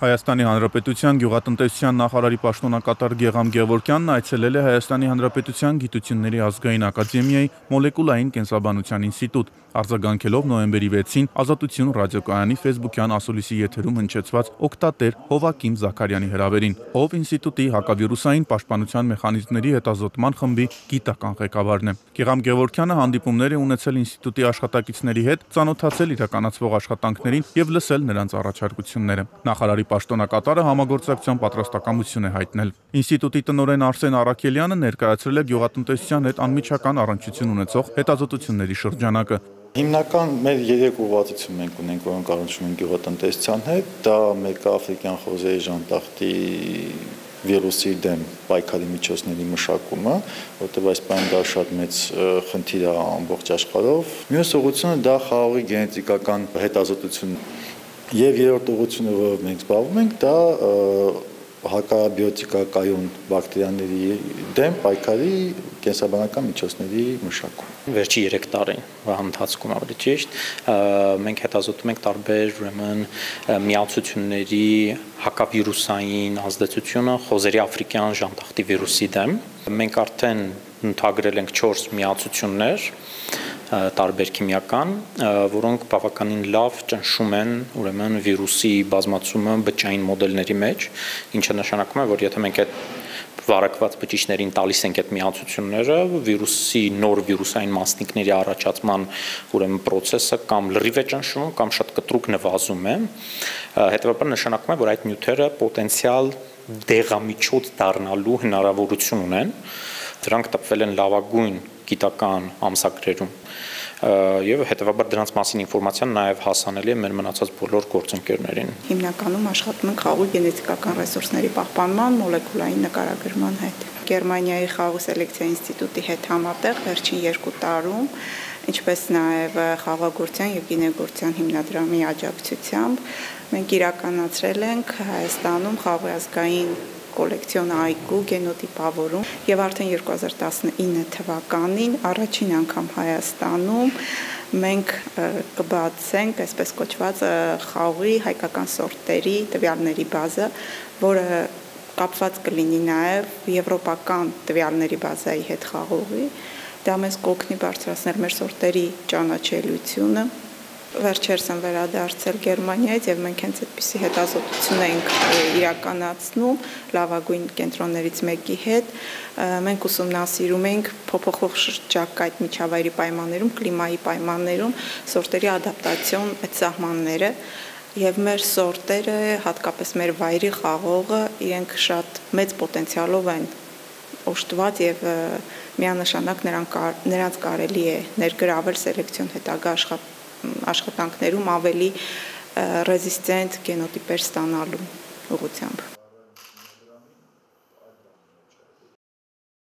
Հայաստանի Հանրապետության գյուղատնտեսության նախարարի պաշտոնակատար Գեգամ Գևորքյանն այցելել է Հայաստանի Հանրապետության Գիտությունների ազգային ակադեմիայի մոլեկուլային կենսաբանության ինստիտուտ, արձագանքելով նոյեմբերի 6-ին Ազատություն ռադիոկայանի Facebook-յան ասուլիսի եթերում հնչեցված օկտատեր Հովակիմ Զաքարյանի հրավերին, ով ինստիտուտի հակավիրուսային պաշտպանության մեխանիզմների հետազոտման խմբի գիտական ղեկավարն է։ Գեգամ Գևորքյանը հանդիպումներ է ունեցել ինստիտուտի աշխատակիցների հետ, ծանոթացել իրականացվող աշխատանքներին եւ լսել նրանց առաջարկությունները։ Նախարարի պաշտոնակատարը համագործակցության պատրաստակամություն է հայտնել։ Ինստիտուտի տնօրեն Արսեն Արաքելյանը ներկայացրել է գյուղատնտեսության հետ անմիջական առնչություն ունեցող հետազոտությունների շրջանակը։ Հիմնական մեր երեք ուղղվածություն մենք ունենք, որոնք առնչվում են գյուղատնտեսության հետ, դա մեկը աֆրիկյան խոզերի ժանտախտի վիրուսի դեմ պայքարի միջոցների մշակումը, որտեղ այս բանը դա շատ մեծ խնդիր է ամբողջ աշխարհով։ Մյուս ուղղությունը դա խաղողի գենետիկական հետազոտություն Եվ երրորդ ուղղությունը, որով մենք զբաղվում ենք, դա հակաբիոտիկակայուն բակտերիաների դեմ պայքարի կենսաբանական միջոցների մշակում։ Վերջի 3 տարին ընթացքում ավելի ճիշտ մենք հետազոտում ենք տարբեր ուրեմն միացությունների հակավիրուսային ազդեցությունը խոզերի աֆրիկյան ժանտախտի վիրուսի դեմ։ Մենք արդեն ընդհանրել ենք 4 միացություններ տարբեր քիմիական, որոնք բավականին լավ ճնշում են ուրեմն վիրուսի բազմացումը բջջային մոդելների մեջ, ինչը նշանակում է, որ եթե մենք այդ վարակված բջիջներին տալիս ենք այդ միացությունները, վիրուսի նոր վիրուսային մասնիկների առաջացման ուրեմն process-ը կամ լրիվ է ճնշում, կամ շատ կտրուկ նվազում է։ Հետևաբար նշանակում է, որ այդ նյութերը պոտենցիալ դեղամիջոց դառնալու հնարավորություն ունեն։ Դրանք տպվել են լավագույն գիտական ամսագրերում եւ հետեւաբար դրանց մասին ինֆորմացիան նաեւ հասանելի է մեր մնացած բոլոր գործընկերներին։ Հիմնականում աշխատում ենք խաղու գենետիկական ռեսուրսների պահպանման, մոլեկուլային նկարագրման հետ։ Գերմանիայի խաղու սելեկցիա ինստիտուտի հետ համատեղ վերջին 2 տարում ինչպես նաև խաղաղորցյան եւ գինեգործյան հիմնադրամի աջակցությամբ մենք իրականացրել ենք Հայաստանում խաղի ազգային կոլեկցիոն այգու գենոտիպավորում եւ արդեն 2019 թվականին առաջին անգամ Հայաստանում մենք կբացենք այսպես կոչված խաղի հայկական սորտերի տվյալների բազը, որը կապված կլինի նաև եվրոպական տվյալների բազայի հետ խաղողի։ Դա մեզ կօգնի բարձրացնել մեր սորտերի ճանաչելիությունը վերջերս են վերադարձել Գերմանիայից եւ մենք հենց այդպիսի հետազոտություն ենք իրականացնում լավագույն կենտրոններից մեկի հետ մենք ուսումնասիրում ենք փոփոխող շրջակայք միջավայրի պայմաններում կլիմայի պայմաններում սորտերի ադապտացիոն այդ սահմանները եւ մեր սորտերը հատկապես մեր վայրի խաղողը իրենք շատ մեծ պոտենցիալով են օժտված եւ միանշանակ նրանք նրանց կարելի է ներգրավել սելեկցիոն հետագա աշխատ աշխատանքներում ավելի ռեզիստենտ գենոտիպեր ստանալու ուղղությամբ